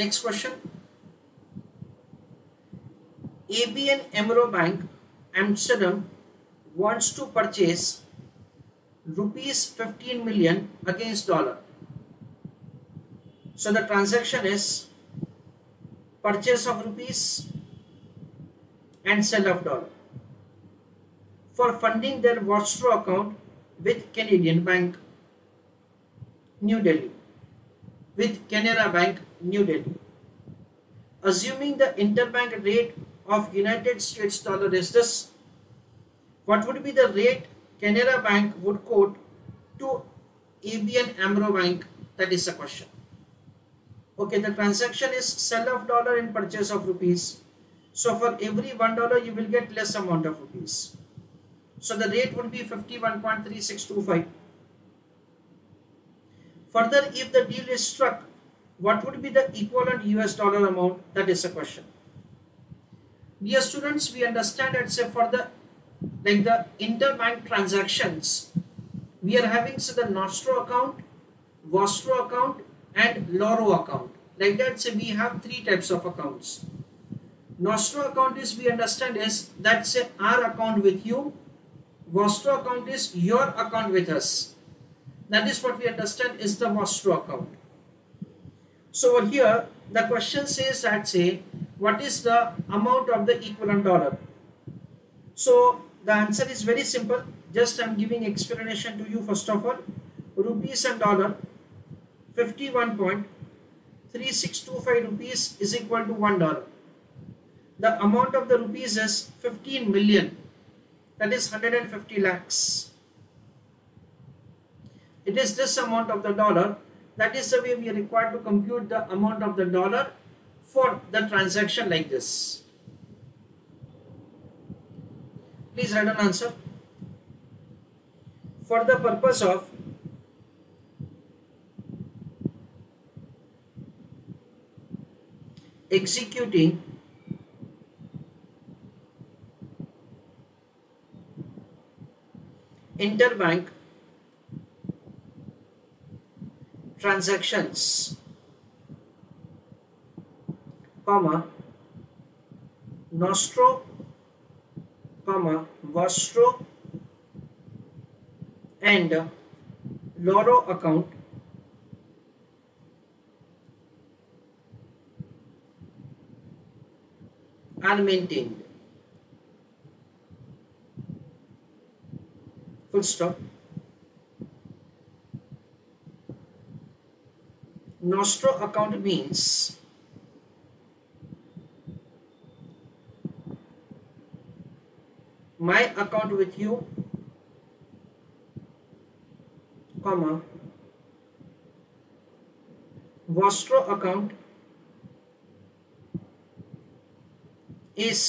Next question. ABN AMRO Bank Amsterdam wants to purchase rupees 15 million against dollar. So the transaction is purchase of rupees and sell of dollar for funding their Vostro account with Canadian Bank, New Delhi, with Canara Bank, New Delhi. Assuming the interbank rate of United States dollar is this, what would be the rate Canara Bank would quote to ABN AMRO Bank? That is the question. Okay, the transaction is sell of dollar and purchase of rupees. So for every one dollar, you will get less amount of rupees. So the rate would be 51.3625. Further, if the deal is struck, what would be the equivalent US dollar amount? That is the question. Dear students, we understand that say for the like the interbank transactions, we are having so the Nostro account, Vostro account and Loro account. Like that, say we have three types of accounts. Nostro account is we understand is that say our account with you Vostro account is your account with us. That is what we understand is the Vostro account. So over here, the question says that say, what is the amount of the equivalent dollar? So the answer is very simple. Just I'm giving explanation to you first of all. Rupees and dollar 51.3625 rupees is equal to one dollar. The amount of the rupees is 15 million that is 150 lakhs. It is this amount of the dollar. That is the way we are required to compute the amount of the dollar for the transaction like this. Please write an answer. For the purpose of executing interbank transactions comma nostro comma vostro and loro account are maintained. Full stop nostro account means my account with you comma vostro account is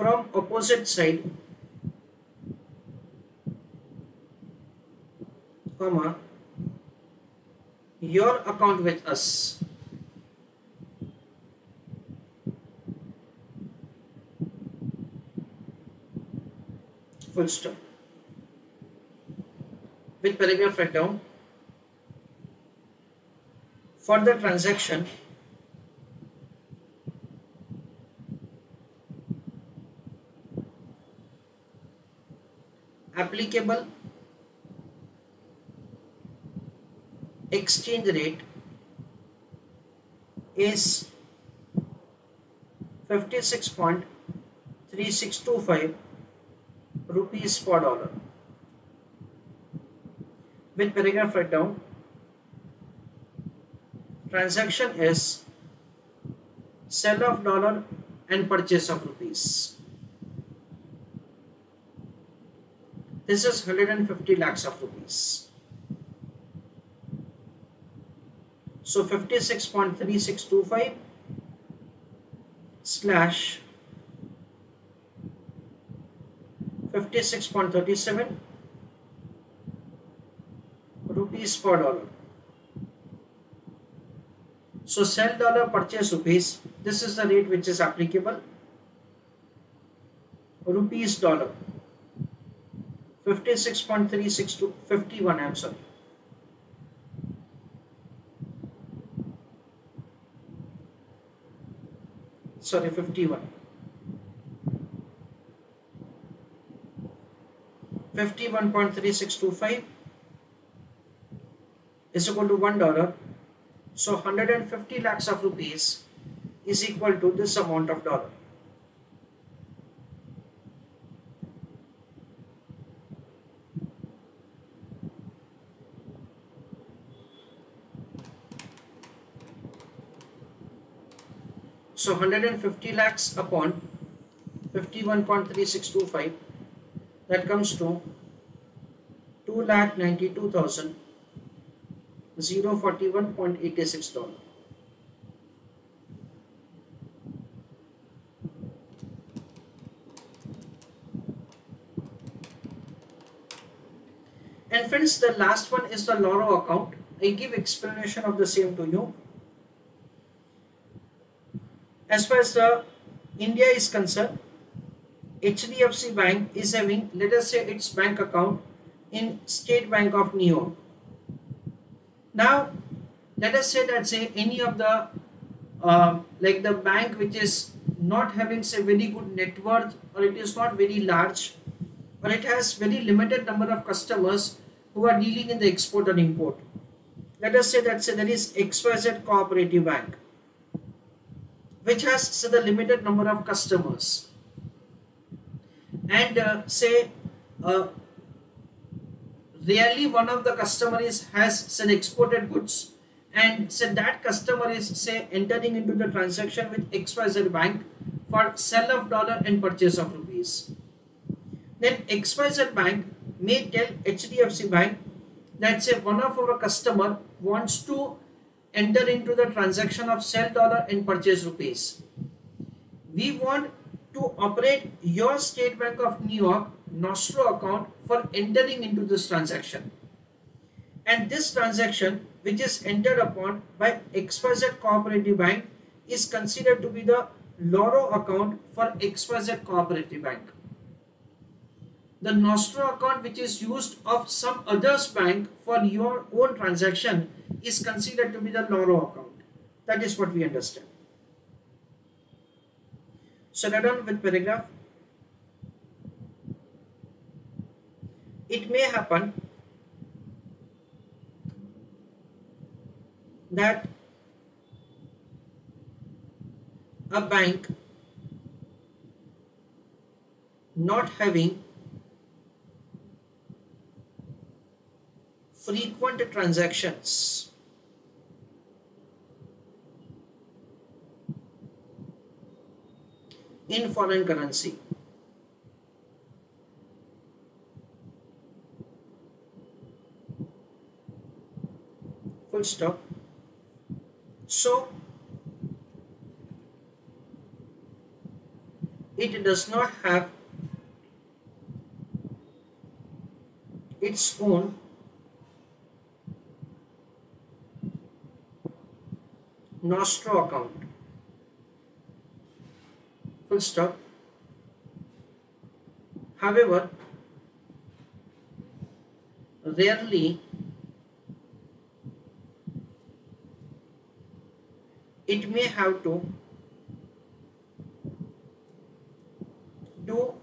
from opposite side comma your account with us. Full stop. With paragraph write down. For the transaction applicable exchange rate is 56.3625 rupees per dollar. With paragraph write down transaction is sell of dollar and purchase of rupees. This is 150 lakhs of rupees So 56.3625 slash 56.37 rupees per dollar. So sell dollar purchase rupees. This is the rate which is applicable. Rupees dollar. 56.36 to 51 I'm sorry. Sorry 51 51.3625 is equal to one dollar. So 150 lakhs of rupees is equal to this amount of dollar So 150 lakhs upon 51.3625 that comes to 2 lakh 92,000 041.86 dollar. And friends, the last one is the Loro account. I give explanation of the same to you. As far as the India is concerned, HDFC Bank is having, let us say, its bank account in State Bank of New York. Now, let us say that say any of the uh, like the bank which is not having say very good net worth or it is not very large or it has very limited number of customers who are dealing in the export and import. Let us say that say there is XYZ Cooperative Bank which has say the limited number of customers and uh, say uh, rarely one of the customer is has say exported goods and say that customer is say entering into the transaction with XYZ bank for sell of dollar and purchase of rupees. Then XYZ bank may tell HDFC bank that say one of our customer wants to enter into the transaction of sell dollar and purchase rupees. We want to operate your State Bank of New York Nostro account for entering into this transaction. And this transaction which is entered upon by XYZ Cooperative Bank is considered to be the Loro account for XYZ Cooperative Bank. The Nostro account which is used of some others bank for your own transaction is considered to be the Loro account. That is what we understand. So let on with paragraph. It may happen that a bank not having frequent transactions in foreign currency full stop so it does not have its own Nostro account. Stop. However, rarely it may have to do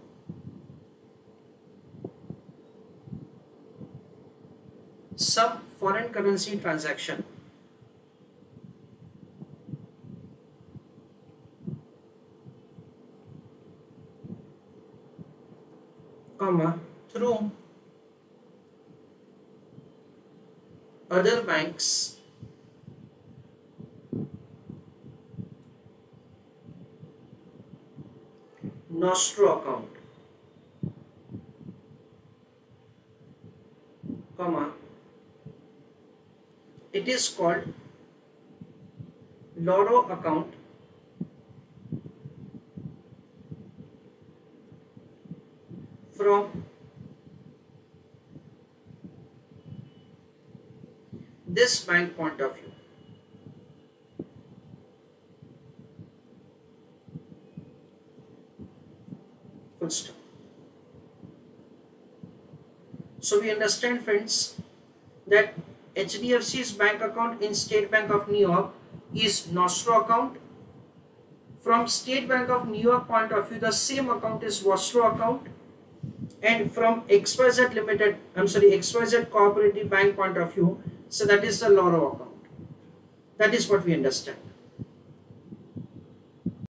some foreign currency transaction comma through other banks. Nostro account. Comma. It is called Loro account this bank point of view. Full stuff. So we understand friends that HDFC's bank account in State Bank of New York is Nostro account. From State Bank of New York point of view, the same account is Vostro account. And from XYZ Limited, I'm sorry, XYZ Cooperative Bank point of view, so that is the Loro account. That is what we understand.